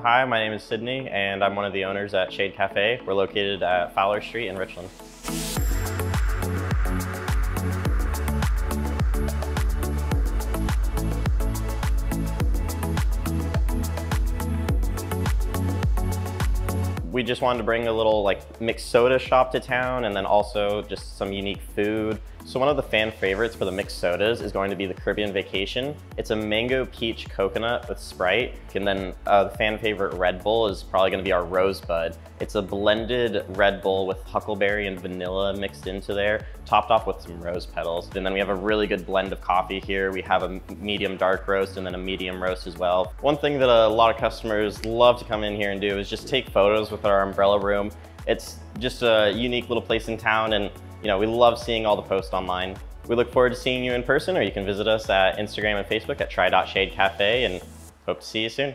Hi, my name is Sydney, and I'm one of the owners at Shade Cafe. We're located at Fowler Street in Richland. We just wanted to bring a little like mixed soda shop to town and then also just some unique food. So one of the fan favorites for the mixed sodas is going to be the Caribbean Vacation. It's a mango peach coconut with Sprite. And then uh, the fan favorite Red Bull is probably gonna be our Rosebud. It's a blended Red Bull with huckleberry and vanilla mixed into there, topped off with some rose petals. And then we have a really good blend of coffee here. We have a medium dark roast and then a medium roast as well. One thing that a lot of customers love to come in here and do is just take photos with our umbrella room. It's just a unique little place in town and you know, we love seeing all the posts online. We look forward to seeing you in person or you can visit us at Instagram and Facebook at try.shadecafe and hope to see you soon.